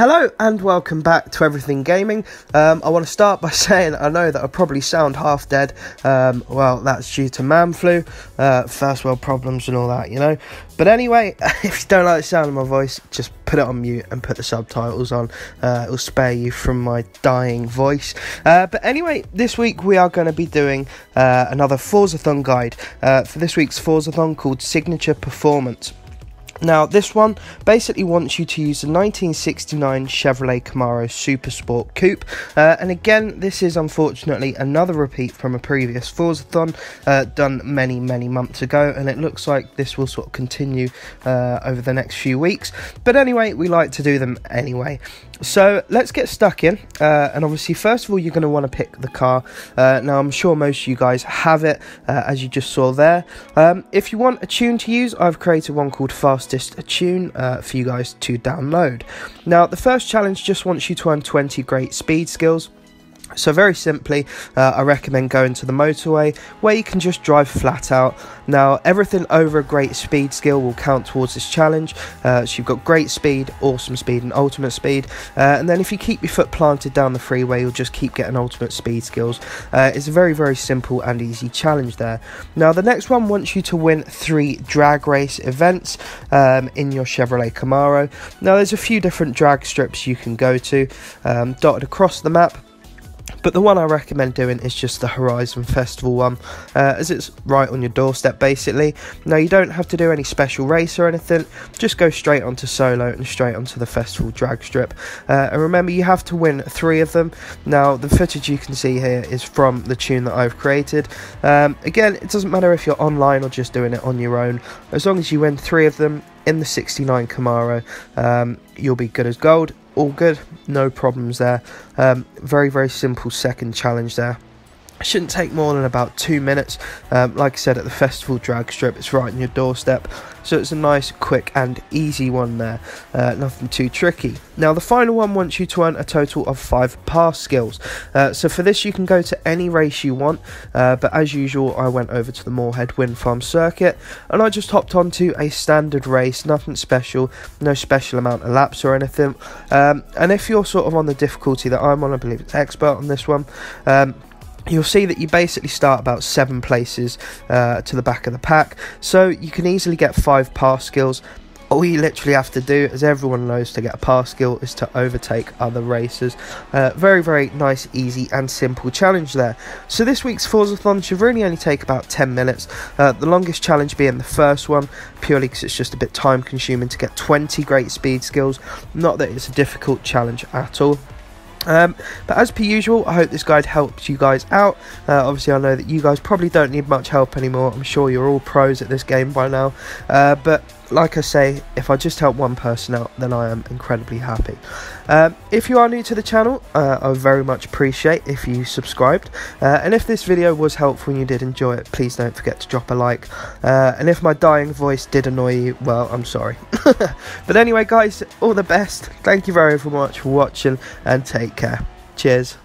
Hello and welcome back to Everything Gaming. Um, I want to start by saying I know that I probably sound half dead. Um, well, that's due to man flu, uh, first world problems, and all that, you know. But anyway, if you don't like the sound of my voice, just put it on mute and put the subtitles on. Uh, it'll spare you from my dying voice. Uh, but anyway, this week we are going to be doing uh, another Forzathon guide uh, for this week's Forzathon called Signature Performance. Now, this one basically wants you to use the 1969 Chevrolet Camaro Super Sport Coupe. Uh, and again, this is unfortunately another repeat from a previous Forzathon uh, done many, many months ago. And it looks like this will sort of continue uh, over the next few weeks. But anyway, we like to do them anyway. So let's get stuck in. Uh, and obviously, first of all, you're going to want to pick the car. Uh, now, I'm sure most of you guys have it, uh, as you just saw there. Um, if you want a tune to use, I've created one called Fastest Tune uh, for you guys to download. Now, the first challenge just wants you to earn 20 great speed skills. So, very simply, uh, I recommend going to the motorway where you can just drive flat out. Now, everything over a great speed skill will count towards this challenge. Uh, so, you've got great speed, awesome speed, and ultimate speed. Uh, and then, if you keep your foot planted down the freeway, you'll just keep getting ultimate speed skills. Uh, it's a very, very simple and easy challenge there. Now, the next one wants you to win three drag race events um, in your Chevrolet Camaro. Now, there's a few different drag strips you can go to um, dotted across the map. But the one I recommend doing is just the Horizon Festival one, uh, as it's right on your doorstep basically. Now, you don't have to do any special race or anything, just go straight onto solo and straight onto the festival drag strip. Uh, and remember, you have to win three of them. Now, the footage you can see here is from the tune that I've created. Um, again, it doesn't matter if you're online or just doing it on your own, as long as you win three of them in the 69 Camaro, um, you'll be good as gold all good, no problems there. Um, very, very simple second challenge there. Shouldn't take more than about two minutes. Um, like I said, at the festival drag strip, it's right on your doorstep. So it's a nice, quick, and easy one there. Uh, nothing too tricky. Now, the final one wants you to earn a total of five pass skills. Uh, so for this, you can go to any race you want. Uh, but as usual, I went over to the Moorhead Wind Farm Circuit and I just hopped onto a standard race. Nothing special, no special amount of laps or anything. Um, and if you're sort of on the difficulty that I'm on, I believe it's expert on this one. Um, you'll see that you basically start about seven places uh, to the back of the pack so you can easily get five pass skills all you literally have to do, as everyone knows, to get a pass skill is to overtake other racers. Uh, very, very nice, easy, and simple challenge there. So this week's Forzathon should really only take about 10 minutes. Uh, the longest challenge being the first one, purely because it's just a bit time consuming to get 20 great speed skills. Not that it's a difficult challenge at all. Um, but as per usual, I hope this guide helps you guys out. Uh, obviously, I know that you guys probably don't need much help anymore. I'm sure you're all pros at this game by now. Uh, but like I say, if I just help one person out, then I am incredibly happy. Um, if you are new to the channel, uh, I very much appreciate if you subscribed. Uh, and if this video was helpful and you did enjoy it, please don't forget to drop a like. Uh, and if my dying voice did annoy you, well, I'm sorry. but anyway, guys, all the best. Thank you very much for watching and take care. Cheers.